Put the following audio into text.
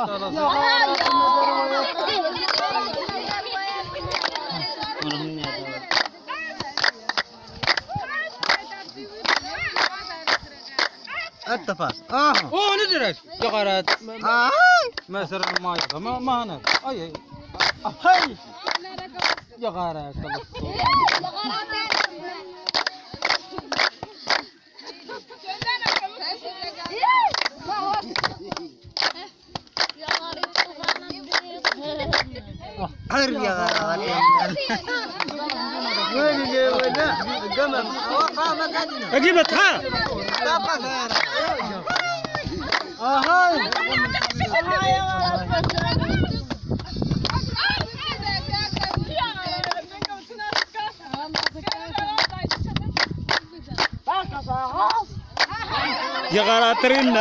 التفاس اه اوه ندرك دقرات اه ما سر ما ما ما انا اي اي هاي يا غارات عري يا وين اللي وين قمم اجيب تخاف اهاي يا غراطرين